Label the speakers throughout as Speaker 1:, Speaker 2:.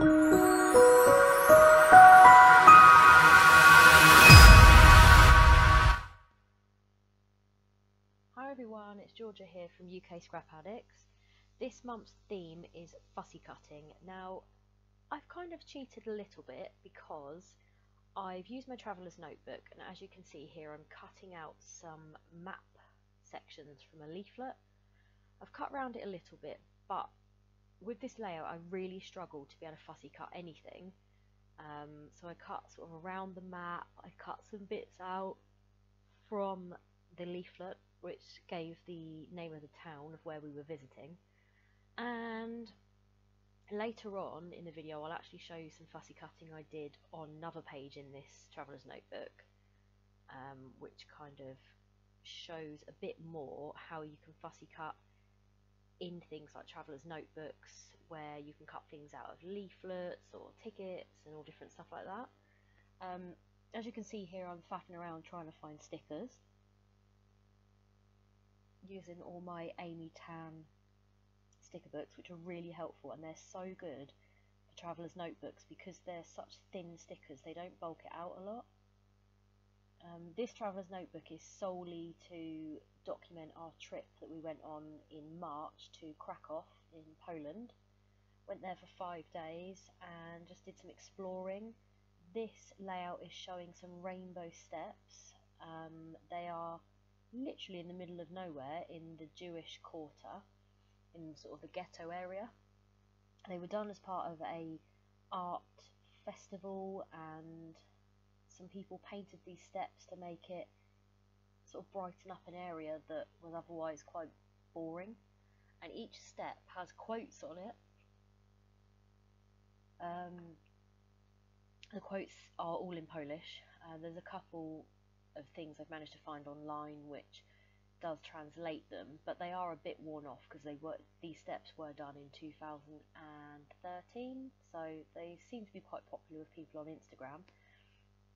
Speaker 1: Hi everyone, it's Georgia here from UK Scrap Addicts. This month's theme is fussy cutting. Now, I've kind of cheated a little bit because I've used my traveller's notebook and as you can see here I'm cutting out some map sections from a leaflet. I've cut around it a little bit but with this layout I really struggled to be able to fussy cut anything. Um, so I cut sort of around the map, I cut some bits out from the leaflet which gave the name of the town of where we were visiting. And later on in the video I'll actually show you some fussy cutting I did on another page in this traveller's notebook um, which kind of shows a bit more how you can fussy cut in things like traveller's notebooks where you can cut things out of leaflets or tickets and all different stuff like that. Um, as you can see here I'm faffing around trying to find stickers using all my Amy Tan sticker books which are really helpful and they're so good for traveller's notebooks because they're such thin stickers they don't bulk it out a lot. Um, this traveller's notebook is solely to document our trip that we went on in March to Krakow in Poland. Went there for five days and just did some exploring. This layout is showing some rainbow steps. Um, they are literally in the middle of nowhere in the Jewish quarter, in sort of the ghetto area. They were done as part of a art festival and some people painted these steps to make it sort of brighten up an area that was otherwise quite boring. And each step has quotes on it. Um, the quotes are all in Polish. Uh, there's a couple of things I've managed to find online which does translate them, but they are a bit worn off because they were these steps were done in 2013, so they seem to be quite popular with people on Instagram.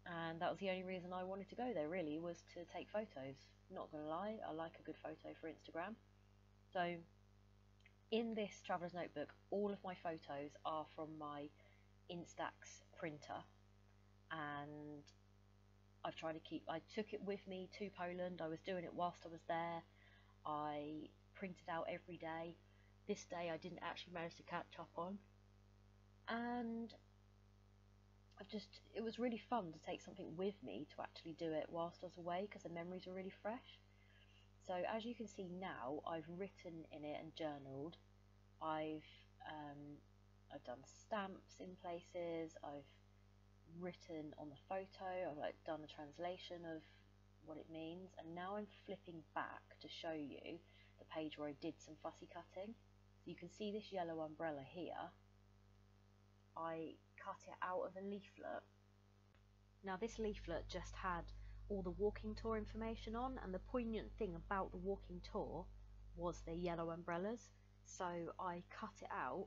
Speaker 1: And that was the only reason I wanted to go there. Really, was to take photos. Not gonna lie, I like a good photo for Instagram. So, in this traveler's notebook, all of my photos are from my Instax printer, and I've tried to keep. I took it with me to Poland. I was doing it whilst I was there. I printed out every day. This day I didn't actually manage to catch up on, and I've just. It was really fun to take something with me to actually do it whilst I was away because the memories were really fresh. So as you can see now, I've written in it and journaled. I've um, I've done stamps in places. I've written on the photo, I've like done a translation of what it means and now I'm flipping back to show you the page where I did some fussy cutting. So you can see this yellow umbrella here. I cut it out of a leaflet. Now this leaflet just had all the walking tour information on and the poignant thing about the walking tour was the yellow umbrellas so I cut it out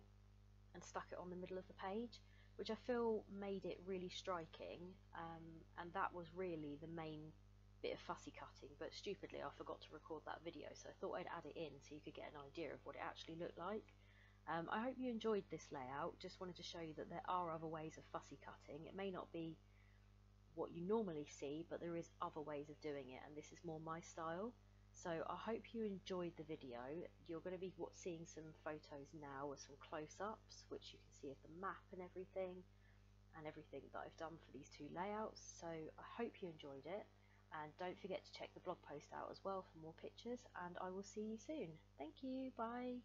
Speaker 1: and stuck it on the middle of the page which I feel made it really striking um, and that was really the main bit of fussy cutting but stupidly I forgot to record that video so I thought I'd add it in so you could get an idea of what it actually looked like. Um, I hope you enjoyed this layout, just wanted to show you that there are other ways of fussy cutting. It may not be what you normally see but there is other ways of doing it and this is more my style. So I hope you enjoyed the video. You're going to be seeing some photos now with some close-ups, which you can see of the map and everything, and everything that I've done for these two layouts. So I hope you enjoyed it, and don't forget to check the blog post out as well for more pictures, and I will see you soon. Thank you, bye!